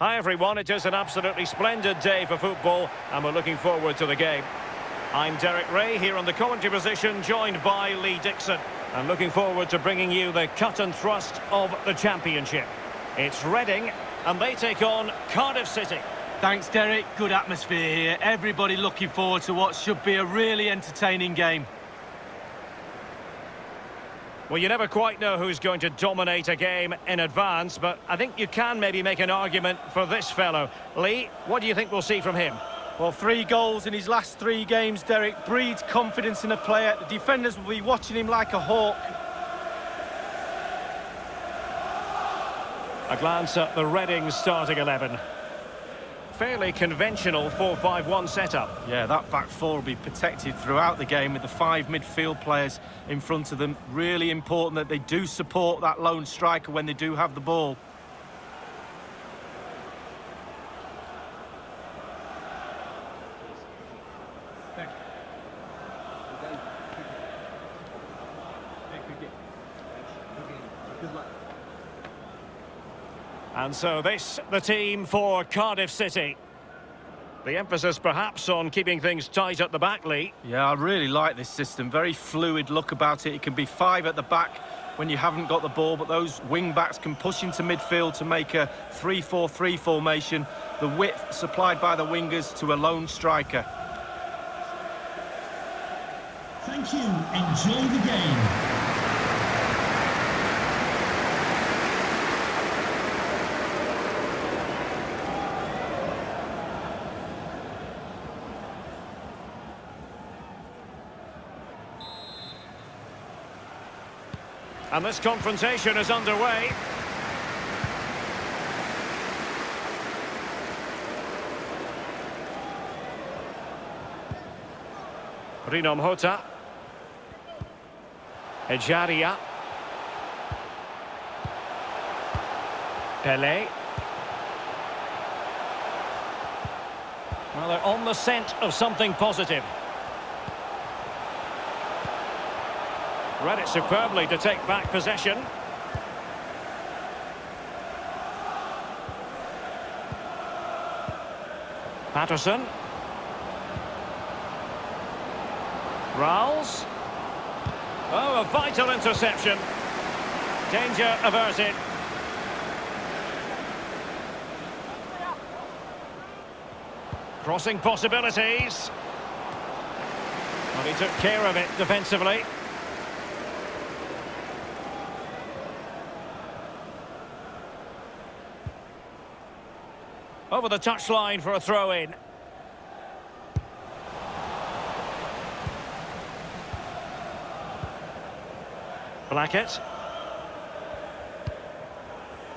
Hi everyone, it is an absolutely splendid day for football and we're looking forward to the game. I'm Derek Ray here on the commentary position joined by Lee Dixon and looking forward to bringing you the cut and thrust of the championship. It's Reading and they take on Cardiff City. Thanks Derek, good atmosphere here. Everybody looking forward to what should be a really entertaining game. Well, you never quite know who's going to dominate a game in advance, but I think you can maybe make an argument for this fellow. Lee, what do you think we'll see from him? Well, three goals in his last three games, Derek, breeds confidence in a player. The defenders will be watching him like a hawk. A glance at the Reading starting 11 fairly conventional 4-5-1 setup. Yeah, that back four will be protected throughout the game with the five midfield players in front of them. Really important that they do support that lone striker when they do have the ball. And so this, the team for Cardiff City. The emphasis perhaps on keeping things tight at the back, Lee. Yeah, I really like this system. Very fluid look about it. It can be five at the back when you haven't got the ball, but those wing-backs can push into midfield to make a 3-4-3 formation. The width supplied by the wingers to a lone striker. Thank you. Enjoy the game. And this confrontation is underway. Rinomhota. Ejaria. Pele. Well, they're on the scent of something positive. Read it superbly to take back possession. Patterson. Ralls. Oh, a vital interception. Danger averted. Crossing possibilities. Well, he took care of it defensively. Over the touchline for a throw-in. Blackett.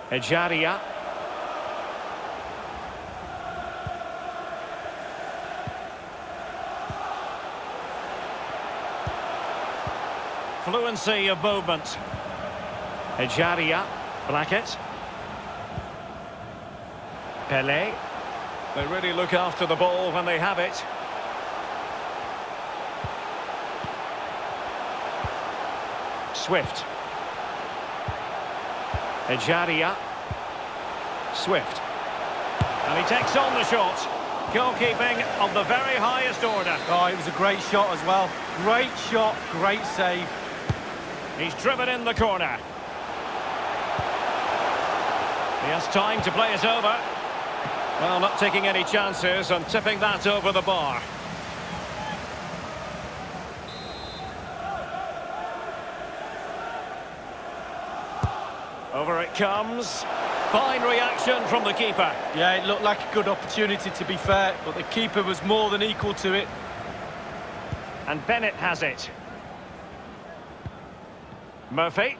Ejaria. Fluency of movement. Ejaria. Blackett. Pele. They really look after the ball when they have it. Swift. Ejaria. Swift. And he takes on the shot. Goalkeeping of the very highest order. Oh, it was a great shot as well. Great shot, great save. He's driven in the corner. He has time to play it over. Well, not taking any chances and tipping that over the bar. Over it comes. Fine reaction from the keeper. Yeah, it looked like a good opportunity to be fair, but the keeper was more than equal to it. And Bennett has it. Murphy.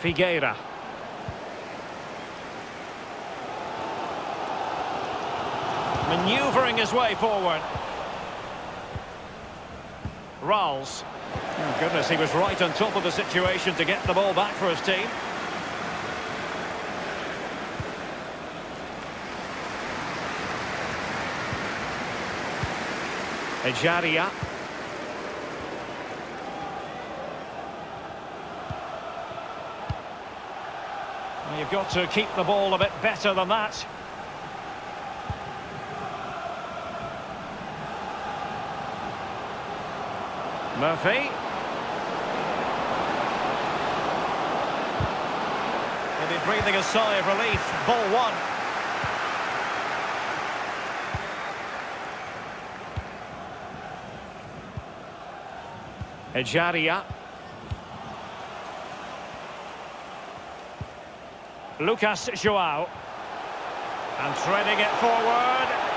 Figueira. Manoeuvring his way forward. Ralls. Oh, goodness, he was right on top of the situation to get the ball back for his team. Ejaria. You've got to keep the ball a bit better than that. Murphy. He'll be breathing a sigh of relief. Ball one. Ejaria. Lucas Joao. And threading it forward.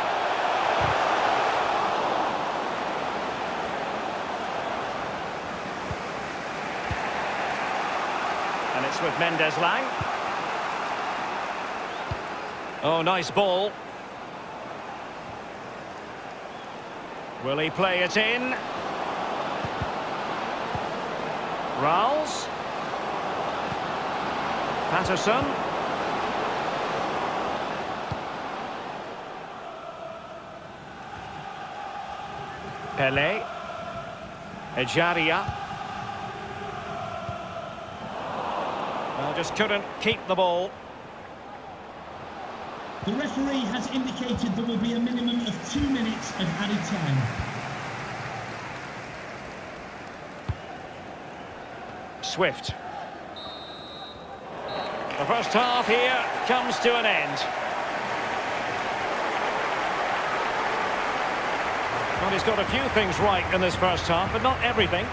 With Mendes Lang. Oh, nice ball. Will he play it in? Ralls. Patterson. Pele. Ejaria. Just couldn't keep the ball. The referee has indicated there will be a minimum of two minutes of added time. Swift. The first half here comes to an end. Well, he's got a few things right in this first half, but not everything.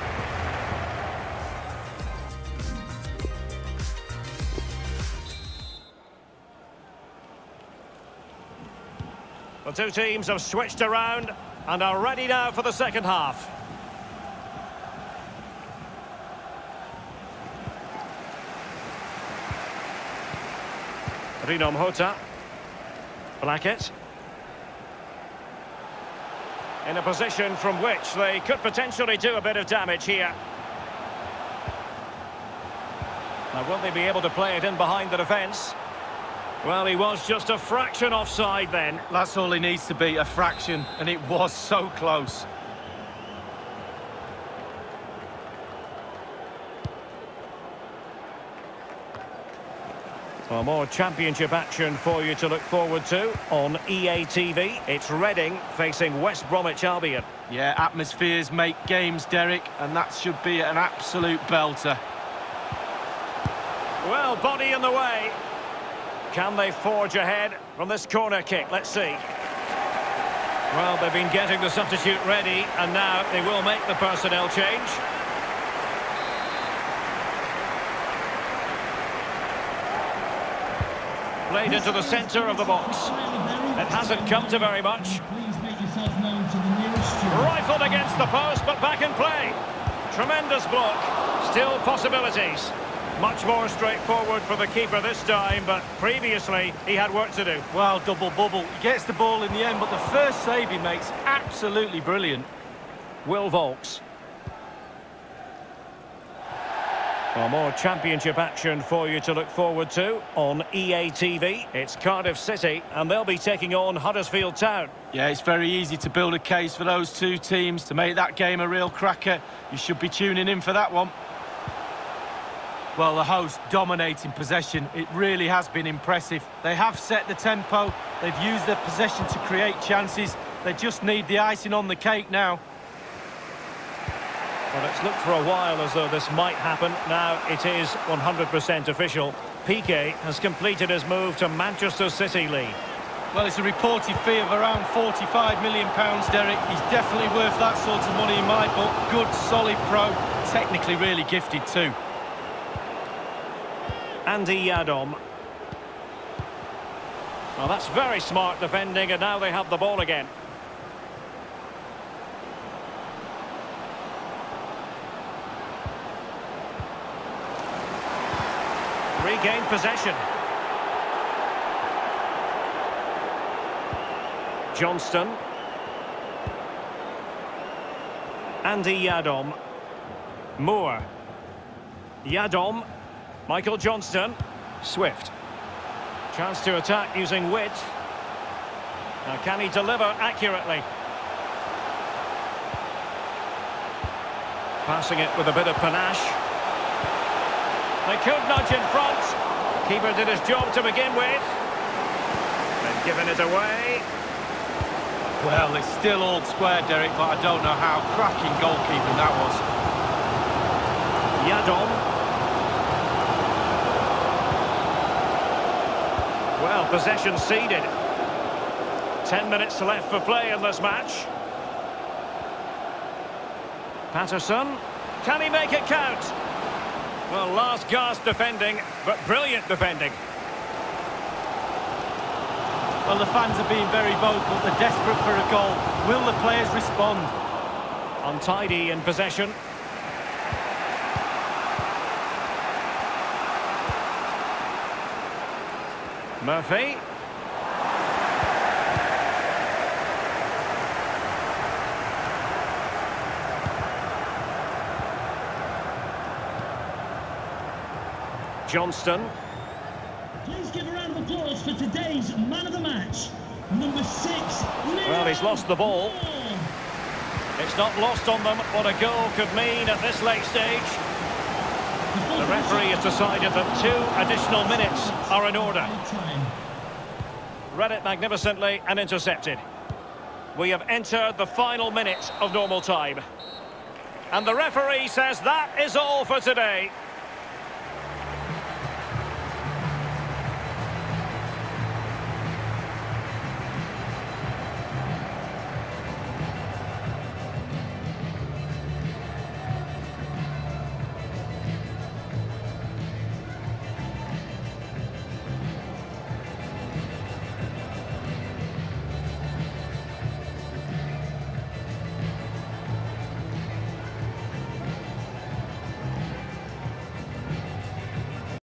The two teams have switched around and are ready now for the second half. Rinomhota. Blackett. In a position from which they could potentially do a bit of damage here. Now, will they be able to play it in behind the defence? Well, he was just a fraction offside then. That's all he needs to be, a fraction, and it was so close. Well, more championship action for you to look forward to on EA TV. It's Reading facing West Bromwich Albion. Yeah, atmospheres make games, Derek, and that should be an absolute belter. Well, body in the way. Can they forge ahead from this corner kick? Let's see. Well, they've been getting the substitute ready, and now they will make the personnel change. Played into the centre of the box. It hasn't come to very much. Rifled against the post, but back in play. Tremendous block. Still possibilities. Much more straightforward for the keeper this time, but previously he had work to do. Well, double bubble. He gets the ball in the end, but the first save he makes, absolutely brilliant. Will Vaulks. Well, more championship action for you to look forward to on EA TV. It's Cardiff City, and they'll be taking on Huddersfield Town. Yeah, it's very easy to build a case for those two teams to make that game a real cracker. You should be tuning in for that one. Well, the host dominating possession. It really has been impressive. They have set the tempo. They've used their possession to create chances. They just need the icing on the cake now. Well, it's looked for a while as though this might happen. Now it is 100% official. Piqué has completed his move to Manchester City League. Well, it's a reported fee of around £45 million, Derek. He's definitely worth that sort of money in my book. Good, solid pro. Technically really gifted too. Andy Yiadom. Well, that's very smart defending, and now they have the ball again. Regained possession. Johnston. Andy Yiadom. Moore. Yiadom. Michael Johnston. Swift. Chance to attack using width. Now can he deliver accurately? Passing it with a bit of panache. They could nudge in front. Keeper did his job to begin with. They've given it away. Well, it's still all square, Derek, but I don't know how cracking goalkeeping that was. Yiadom. Well, possession ceded. Ten minutes left for play in this match. Patterson. Can he make it count? Well, last gasp defending, but brilliant defending. Well, the fans are being very vocal. They're desperate for a goal. Will the players respond? Untidy in possession. Murphy. Johnston. Please give a round of applause for today's man of the match, number six. Well, he's lost the ball. It's not lost on them what a goal could mean at this late stage. The referee has decided that two additional minutes are in order. Read it magnificently and intercepted. We have entered the final minute of normal time. And the referee says that is all for today.